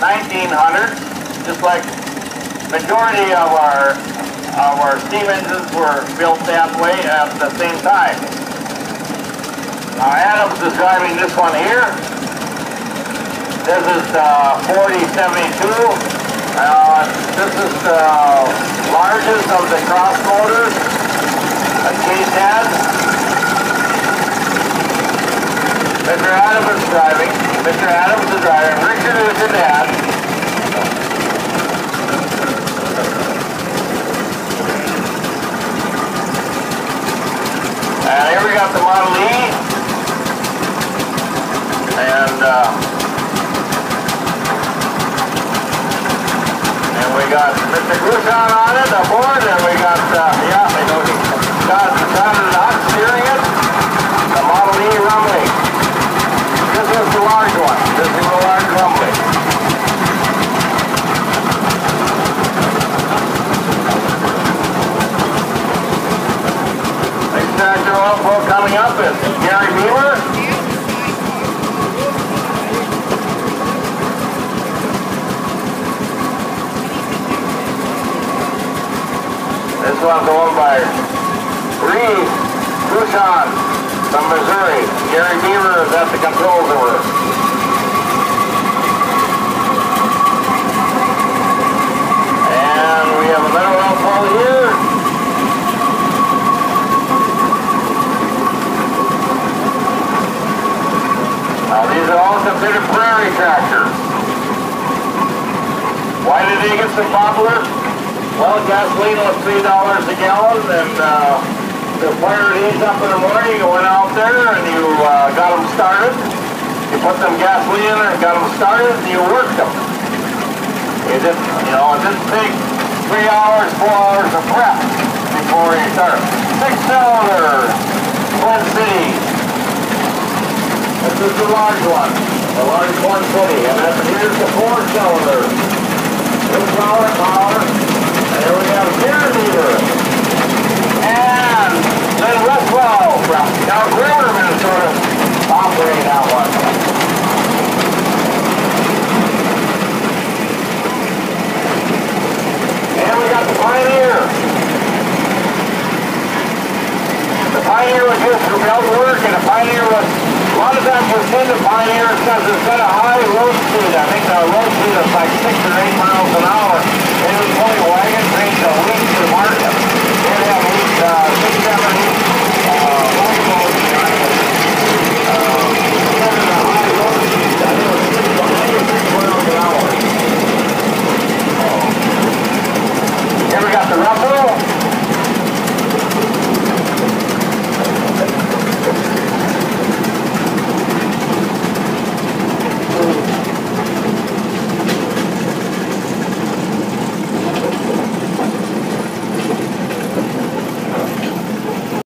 1900, just like majority of our of our steam engines were built that way at the same time. Now Adams is driving this one here. This is uh, 4072. Uh, this is the largest of the cross Mr. Adams is driving. Mr. Adams is driving. Richard is the dad. And here we got the Model E. And, uh, and we got Mr. Cruson on it, aboard, and we got, uh, yeah, I know, got, got it hot steering it, the Model E Rumely. This is the large one. This is the large Rumely. Next tractor OilPull is Gary Beaver. This one's owned by Reed Tucson from Missouri. Gary Beaver is at the controls over. And we have a mineral OilPull here. Now these are all considered prairie tractors. Why did they get so popular? Well, gasoline was three dollars a gallon, and uh, the fire these up in the morning. You went out there and you uh, got them started. You put some gasoline in and got them started, and you worked them. It didn't, you know, it didn't take three hours, four hours of prep before you start. Six cylinder, Twin City. This is the large one, the large Twin City, and then here's the four cylinder. Two power, power, and here we have gear leader. And then Westwell from Down River, Minnesota, operating that one. And we got the Pioneer. The Pioneer was used for belt work, and the Pioneer was, a lot of times your tender pioneer says instead of high, road speed. I think the road speed is like 60.